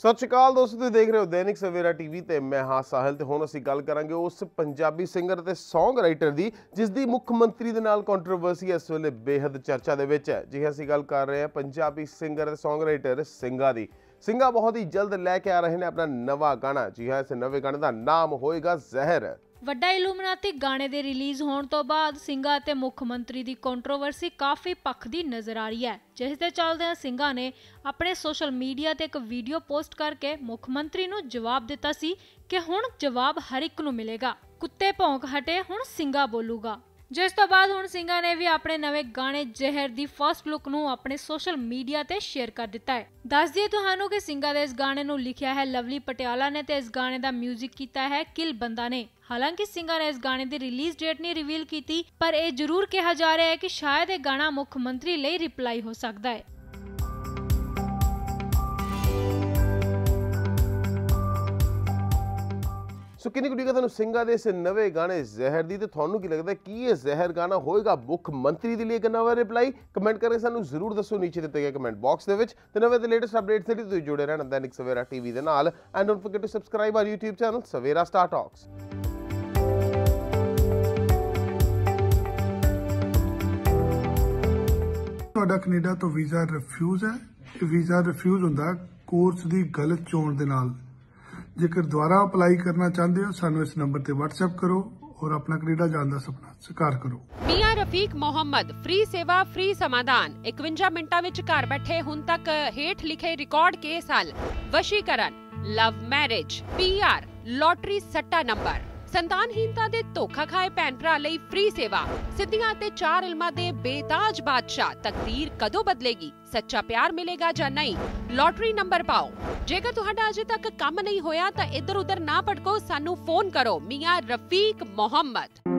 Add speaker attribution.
Speaker 1: ਸਤਿ ਸ਼੍ਰੀ ਅਕਾਲ ਦੋਸਤੋ, ਤੁਸੀਂ ਦੇਖ ਰਹੇ ਹੋ ਦੈਨਿਕ ਸਵੇਰਾ ਟੀਵੀ ਤੇ ਮੈਂ ਹਾਂ ਸਾਹਿਲ ਤੇ ਹੁਣ ਅਸੀਂ ਗੱਲ ਕਰਾਂਗੇ ਉਸ ਪੰਜਾਬੀ ਸਿੰਗਰ ਤੇ ਸੌਂਗ ਰਾਈਟਰ ਦੀ, ਜਿਸ ਦੀ ਮੁੱਖ ਮੰਤਰੀ ਦੇ ਨਾਲ ਕੰਟਰੋਵਰਸੀ ਇਸ ਵੇਲੇ ਬੇहद ਚਰਚਾ ਦੇ ਵਿੱਚ ਹੈ। ਜੀ ਅਸੀਂ ਗੱਲ ਕਰ ਰਹੇ ਹਾਂ ਪੰਜਾਬੀ ਸਿੰਗਰ ਤੇ ਸੌਂਗ ਰਾਈਟਰ ਸਿੰਘਾ ਦੀ ਸਿੰਘਾ ਬਹੁਤ ਹੀ ਜਲਦ ਲੈ ਕੇ ਆ ਰਹੇ ਨੇ ਆਪਣਾ ਨਵਾਂ ਗਾਣਾ। ਜੀ ਹਾਂ, ਇਸ ਨਵੇਂ ਗਾਣੇ ਦਾ ਨਾਮ ਹੋਏਗਾ ਜ਼ਹਿਰ।
Speaker 2: ਵੱਡਾ ਇਲੂਮਨਾਤੀ ਗਾਣੇ ਦੇ ਰਿਲੀਜ਼ ਹੋਣ ਤੋਂ ਬਾਅਦ ਸਿੰਘਾ ਅਤੇ ਮੁੱਖ ਮੰਤਰੀ ਦੀ ਕੰਟਰੋਵਰਸੀ ਕਾਫੀ ਪੱਖਦੀ ਨਜ਼ਰ ਆ ਰਹੀ ਹੈ, ਜਿਸ ਦੇ ਚੱਲਦਿਆਂ ਸਿੰਘਾ ਨੇ ਆਪਣੇ ਸੋਸ਼ਲ ਮੀਡੀਆ ਤੇ ਇੱਕ ਵੀਡੀਓ ਪੋਸਟ ਕਰਕੇ ਮੁੱਖ ਮੰਤਰੀ ਨੂੰ ਜਵਾਬ ਦਿੱਤਾ ਸੀ ਕਿ ਹੁਣ ਜਵਾਬ ਹਰ ਇੱਕ ਨੂੰ ਮਿਲੇਗਾ। ਕੁੱਤੇ ਭੌਂਕ ਹਟੇ, ਹੁਣ ਸਿੰਘਾ ਬੋਲੂਗਾ। ਜਿਸ ਤੋਂ ਬਾਅਦ ਹੁਣ ਸਿੰਘਾਂ ਨੇ ਵੀ ਆਪਣੇ ਨਵੇਂ ਗਾਣੇ ਜ਼ਹਿਰ ਦੀ ਫਰਸਟ ਲੁੱਕ ਨੂੰ ਆਪਣੇ ਸੋਸ਼ਲ ਮੀਡੀਆ ਤੇ ਸ਼ੇਅਰ ਕਰ ਦਿੱਤਾ ਹੈ। ਦੱਸ ਦਈਏ ਤੁਹਾਨੂੰ ਕਿ ਸਿੰਘਾਂ ਦੇ ਇਸ ਗਾਣੇ ਨੂੰ ਲਿਖਿਆ ਹੈ ਲਵਲੀ ਪਟਿਆਲਾ ਨੇ ਤੇ ਇਸ ਗਾਣੇ ਦਾ 뮤직 ਕੀਤਾ ਹੈ ਕਿਲ ਬੰਦਾ ਨੇ। ਹਾਲਾਂਕਿ ਸਿੰਘਾਂ ਨੇ ਇਸ ਗਾਣੇ ਦੀ ਰਿਲੀਜ਼ ਡੇਟ ਨਹੀਂ ਰਿਵੀਲ ਕੀਤੀ, ਪਰ ਇਹ ਜ਼ਰੂਰ ਕਿਹਾ ਜਾ ਰਿਹਾ ਹੈ ਕਿ ਸ਼ਾਇਦ ਇਹ ਗਾਣਾ ਮੁੱਖ ਮੰਤਰੀ ਲਈ ਰਿਪਲਾਈ ਹੋ ਸਕਦਾ ਹੈ।
Speaker 1: ਸੋ ਕਿੰਨੀ ਕੁ ਠੀਕ ਹੈ ਤੁਹਾਨੂੰ ਸਿੰਘਾ ਦੇ ਇਸ ਨਵੇਂ ਗਾਣੇ ਜ਼ਹਿਰ ਦੀ ਤੇ ਤੁਹਾਨੂੰ ਕੀ ਲੱਗਦਾ ਹੈ ਕੀ ਇਹ ਜ਼ਹਿਰ ਗਾਣਾ ਹੋਏਗਾ? ਮੁੱਖ ਮੰਤਰੀ ਦੇ ਲਈ ਇੱਕ ਨਵਾਂ ਰਿਪਲਾਈ? ਕਮੈਂਟ ਕਰਕੇ ਸਾਨੂੰ ਜ਼ਰੂਰ ਦੱਸੋ, ਨੀਚੇ ਦਿੱਤੇ ਗਏ ਕਮੈਂਟ ਬਾਕਸ ਦੇ ਵਿੱਚ। ਤੇ ਨਵੇਂ ਤੇ ਲੇਟੈਸਟ ਅਪਡੇਟਸ ਲਈ ਤੁਸੀਂ ਜੁੜੇ ਰਹਿਣਾ ਦੈਨਿਕ ਸਵੇਰਾ ਟੀਵੀ ਦੇ ਨਾਲ। And don't forget to subscribe our YouTube channel Savera star talks
Speaker 3: ਤੁਹਾਡਾ ਕੈਨੇਡਾ ਤੋਂ ਵੀਜ਼ਾ ਰਿਫਿਊਜ਼ ਹੈ। ਇਹ ਵੀਜ਼ਾ ਰਿਫਿਊਜ਼ ਹੁੰਦਾ ਕੋਰਸ ਦੀ ਗਲਤ ਚੋਣ ਦੇ ਨਾਲ। ਜੇਕਰ ਦੁਬਾਰਾ ਅਪਲਾਈ ਕਰਨਾ ਚਾਹੁੰਦੇ ਹੋ, ਸਾਨੂੰ ਇਸ ਨੰਬਰ ਤੇ WhatsApp ਕਰੋ ਔਰ ਆਪਣਾ ਕੈਨੇਡਾ ਜਾਣ ਦਾ ਸੁਪਨਾ ਸਾਕਾਰ ਕਰੋ।
Speaker 4: ਮੀਆਂ ਰਫੀਕ ਮੁਹੰਮਦ, ਫ੍ਰੀ ਸੇਵਾ, ਫ੍ਰੀ ਸਮਾਧਾਨ। 51 ਮਿੰਟਾਂ ਵਿੱਚ ਘਰ ਬੈਠੇ ਹੁਣ ਤੱਕ ਹੇਠ ਲਿਖੇ ਰਿਕਾਰਡ ਕੇਸ ਹੱਲ। ਵਸ਼ੀਕਰਨ, ਲਵ ਮੈਰਿਜ ਪੀਆਰ ਲੋਟਰੀ ਸੱਟਾ ਨੰਬਰ। ਸੰਤਾਨਹੀਨਤਾ ਦੇ ਧੋਖਾ ਖਾਏ ਭੈਣ ਭਰਾ ਲਈ ਫ੍ਰੀ ਸੇਵਾ। ਸਿੱਧੀਆਂ ਤੇ ਚਾਰ ਇਲਮਾਂ ਦੇ ਬੇਤਾਜ ਬਾਦਸ਼ਾਹ, ਤਕਦੀਰ ਕਦੋਂ ਬਦਲੇਗੀ? ਸੱਚਾ ਪਿਆਰ ਮਿਲੇਗਾ ਜਾਂ ਨਹੀਂ? ਲੋਟਰੀ ਨੰਬਰ ਪਾਓ। ਜੇਕਰ ਤੁਹਾਡਾ ਅਜੇ ਤੱਕ ਕੰਮ ਨਹੀਂ ਹੋਇਆ ਤਾਂ ਇੱਧਰ ਉੱਧਰ ਨਾ ਭਟਕੋ, ਸਾਨੂੰ ਫੋਨ ਕਰੋ। ਮੀਆਂ ਰਫੀਕ ਮੁਹੰਮਦ।